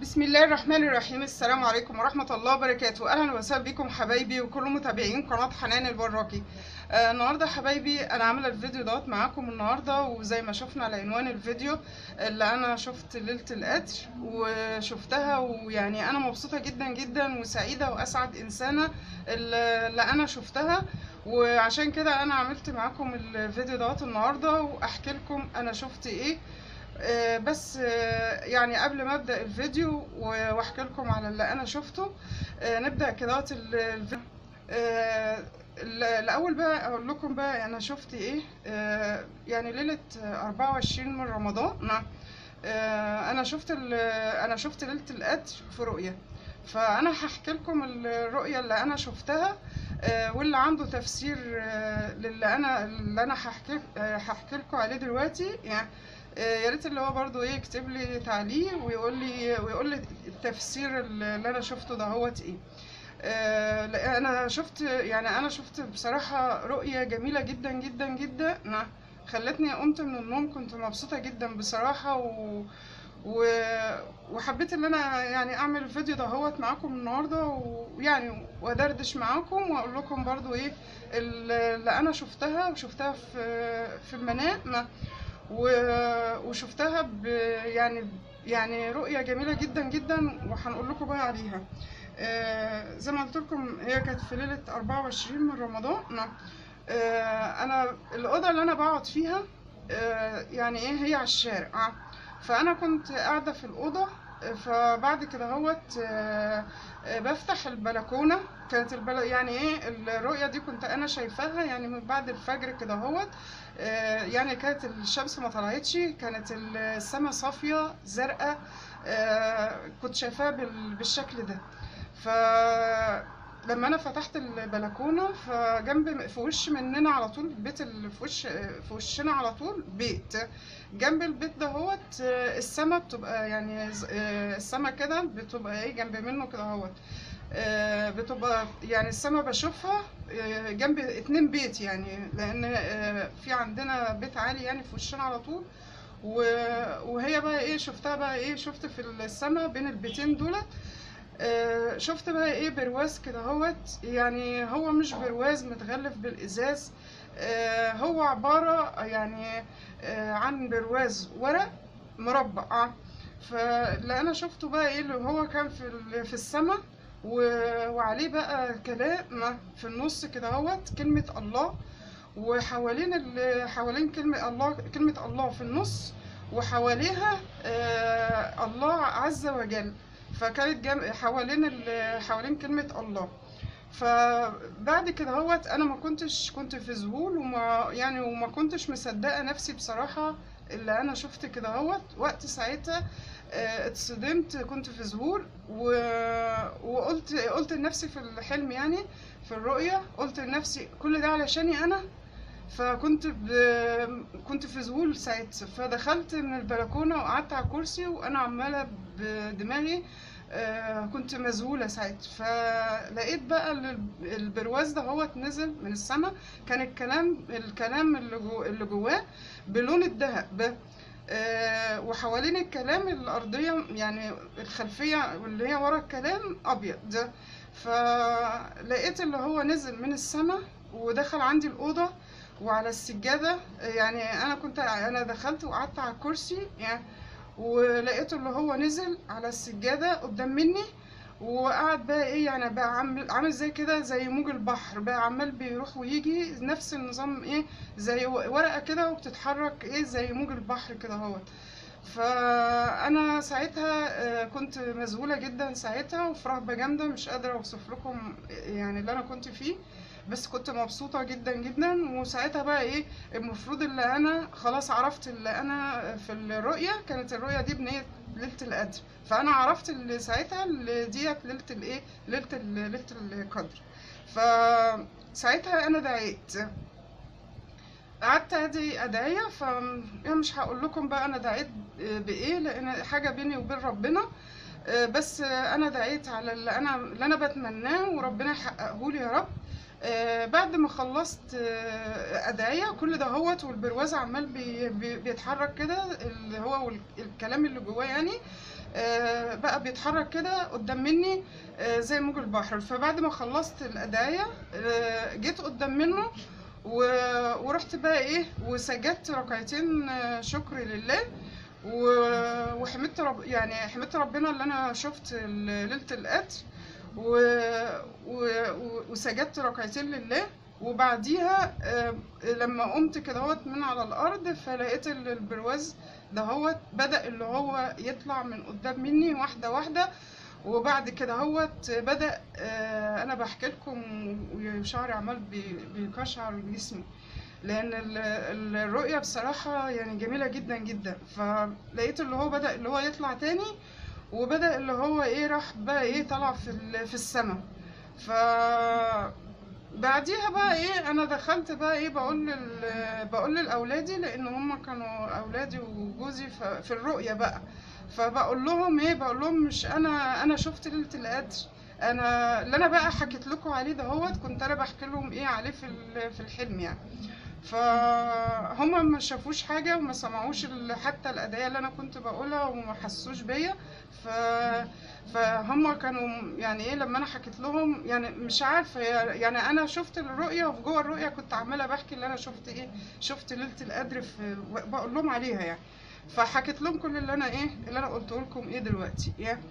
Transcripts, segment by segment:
بسم الله الرحمن الرحيم. السلام عليكم ورحمة الله وبركاته. أهلا وسهلا بكم حبايبي وكل متابعين قناة حنان البراكي. آه النهاردة حبايبي أنا عاملة الفيديو دوت معاكم النهاردة وزي ما شفنا على عنوان الفيديو اللي أنا شفت ليلة القدر وشفتها ويعني أنا مبسوطة جدا جدا وسعيدة وأسعد إنسانة اللي أنا شفتها. وعشان كده أنا عملت معاكم الفيديو دوت النهاردة وأحكي لكم أنا شفت إيه. بس آه، يعني قبل ما أبدأ الفيديو وأحكي لكم على اللي أنا شفته آه، نبدأ كده ال- الفيديو آه، ال- الأول بقى أقول لكم بقى أنا شفت إيه آه، يعني ليلة آه، 24 من رمضان آه، أنا شفت أنا شفت ليلة القدر في رؤية. فأنا هحكي لكم الرؤية اللي أنا شفتها آه، واللي عنده تفسير آه، للي أنا اللي أنا هحكي آه، هحكي لكم عليه دلوقتي يعني. آه، يا ريت اللي هو برضو إيه يكتب لي تعليق ويقول لي ويقول لي التفسير اللي أنا شفته ده هوت إيه. آه، أنا شفت يعني أنا شفت بصراحة رؤية جميلة جدا جدا جدا. خلتني قمت من النوم كنت مبسوطة جدا بصراحة و... وحبيت ان أنا يعني اعمل الفيديو ده هوت معاكم النهارده ويعني وادردش معاكم واقول لكم برضو إيه اللي أنا شفتها وشفتها في في المنام. وشفتها يعني يعني رؤية جميلة جدا جدا وهنقول لكم بقى عليها. آه، زي ما قلت لكم هي كانت في ليلة 24 من رمضان. آه، أنا الأوضة اللي أنا بقعد فيها آه، يعني إيه هي على الشارع. آه. فأنا كنت قاعدة في الأوضة آه، فبعد كده هوت بفتح البلكونة كانت البل... يعني إيه الرؤية دي كنت أنا شايفاها يعني من بعد الفجر كده هوت آه، يعني كانت الشمس ما طلعتش كانت السماء صافية زرقاء آه، كنت شايفاها بال- بالشكل ده. فلما أنا فتحت البلكونة فجنب في وش مننا على طول اللي في وش في وشنا على طول بيت. جنب البيت ده هوت السما بتبقى يعني آه، السما كده بتبقى إيه جنب منه كده هوت آه، بتبقى يعني السما بشوفها آه، جنب اتنين بيت يعني لأن آه، في عندنا بيت عالي يعني في وشنا على طول. وهي بقى إيه شفتها بقى إيه شفت في السما بين البيتين دولت. آه، شفت بقى إيه برواز كده هوت يعني هو مش برواز متغلف بالإزاز. آه، هو عبارة يعني آه، عن برواز ورق مربع. آه. فاللي أنا شفته بقى إيه اللي هو كان في في السما. وعليه بقى كلام في النص كده هوت كلمة الله. وحوالين ال- حوالين كلمة الله كلمة الله في النص وحواليها آه الله عز وجل. فكانت جم... حوالين ال... حوالين كلمة الله. فبعد كده هوت أنا ما كنتش كنت في ذهول وما يعني وما كنتش مصدقة نفسي بصراحة اللي أنا شفت كده هوت وقت ساعتها اتصدمت كنت في ذهول و... وقلت قلت لنفسي في الحلم يعني في الرؤية قلت لنفسي كل ده علشاني أنا. فكنت ب... كنت في ذهول ساعتها فدخلت من البلكونة وقعدت على الكرسي وأنا عمالة بدماغي آه، كنت مذهولة ساعتها. فلقيت بقى ال- البرواز ده هو نزل من السما. كان الكلام الكلام اللي, جو... اللي جواه بلون الذهب. وحوالين الكلام الأرضية يعني الخلفية واللي هي ورا الكلام أبيض. فلقيت اللي هو نزل من السما ودخل عندي الأوضة وعلى السجادة. يعني أنا كنت أنا دخلت وقعدت على الكرسي يعني ولقيته اللي هو نزل على السجادة قدام مني. وقعد بقى إيه يعني بقى عامل عامل زي كده زي موج البحر بقى عمال بيروح ويجي نفس النظام إيه زي ورقة كده وبتتحرك إيه زي موج البحر كده أهوت. فأنا ساعتها آه، كنت مذهولة جدا ساعتها وفي رهبة جامدة مش قادرة أوصف لكم يعني اللي أنا كنت فيه بس كنت مبسوطة جدا جدا. وساعتها بقى إيه المفروض اللي أنا خلاص عرفت اللي أنا في الرؤية كانت الرؤية دي بنية ليلة القدر. فانا عرفت اللي ساعتها ديت ليلة الايه؟ ليلة ال- ليلة القدر. فساعتها أنا دعيت. قعدت ادعي ادعية ف يعني مش هقول لكم بقى أنا دعيت بإيه لأن حاجة بيني وبين ربنا. بس أنا دعيت على اللي أنا اللي انا بتمناه وربنا يحققه لي يا رب. بعد ما خلصت ادعية كل ده هوت والبرواز عمال بي بي بيتحرك كده اللي هو الكلام اللي جواه يعني. بقى بيتحرك كده قدام مني آه، زي موج البحر. فبعد ما خلصت الأدعية آه، جيت قدام منه ورحت بقى إيه وسجدت ركعتين آه، شكر لله. وحمدت رب يعني حمدت ربنا اللي أنا شفت ليلة القدر. وسجدت ركعتين لله. وبعديها آه، لما قمت كده من على الأرض فلقيت ال- البرواز ده هوت بدأ اللي هو يطلع من قدام مني واحدة واحدة. وبعد كده هوت بدأ آه، أنا بحكي لكم وشعري عمال بي- بيقشعر جسمي. لأن ال- ال- الرؤية بصراحة يعني جميلة جدا جدا. فلقيت اللي هو بدأ اللي هو يطلع تاني وبدأ اللي هو إيه راح بقى إيه طلع في في السماء ف بعديها بقى إيه أنا دخلت بقى إيه بقول. بقول لاولادي لأن هم كانوا اولادي وجوزي. في الرؤية بقى فبقول لهم إيه بقول لهم مش أنا أنا شفت ليلة القدر أنا اللي أنا بقى حكيت لكم عليه دهوت كنت أنا بحكي لهم إيه عليه في في الحلم يعني فهم ما شافوش حاجة وما سمعوش حتى الادعيه اللي أنا كنت بقولها وما حسوش بيا. ف فهم كانوا يعني إيه لما أنا حكيت لهم يعني مش عارفة يعني أنا شفت الرؤية وفي جوه الرؤية كنت عمالة بحكي اللي أنا شفت إيه شفت ليلة القدر في بقول لهم عليها يعني. فحكيت لهم كل اللي أنا إيه اللي أنا قلته لكم إيه دلوقتي يعني.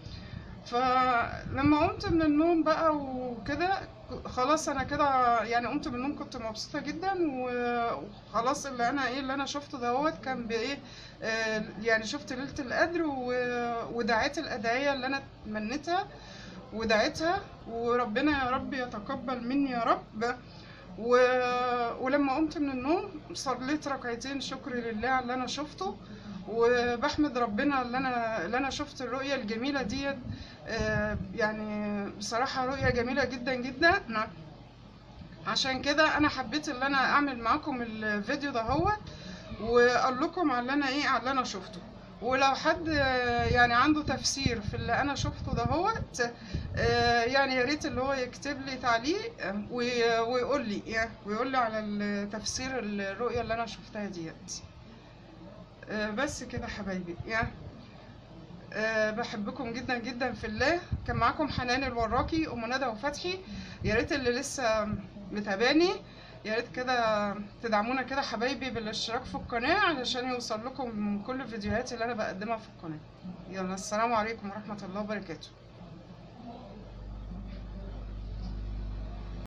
فلما قمت من النوم بقى وكده خلاص أنا كده يعني قمت من النوم كنت مبسوطة جدا وخلاص اللي أنا إيه اللي أنا شفته دوت كان بإيه آه، يعني شفت ليلة القدر ودعيت الأدعية اللي أنا تمنيتها ودعيتها وربنا يا رب يتقبل مني يا رب. و... ولما قمت من النوم صليت ركعتين شكر لله على اللي أنا شفته وبحمد ربنا اللي أنا اللي أنا شفت الرؤية الجميلة ديت. يعني بصراحة رؤية جميلة جدا جدا. عشان كده أنا حبيت إن أنا أعمل معاكم الفيديو ده هو وأقول لكم على أنا إيه على أنا شفته. ولو حد آه، يعني عنده تفسير في اللي أنا شفته ده هو يعني يا ريت اللي هو يكتب لي تعليق آه، وي- ويقول لي يعني ويقول لي على ال- تفسير الرؤية اللي أنا شفتها ديت. آه، بس كده حبايبي يعني آه، بحبكم جدا جدا في الله. كان معاكم حنان الوراكي ام ندى وفتحي. يا ريت اللي لسه متابعني يا ريت كده تدعمونا كده حبايبي بالاشتراك في القناة علشان يوصل لكم كل الفيديوهات اللي أنا بقدمها في القناة. يلا السلام عليكم ورحمة الله وبركاته.